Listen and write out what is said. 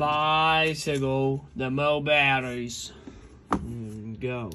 bicycle, the mo batteries. Mm, go.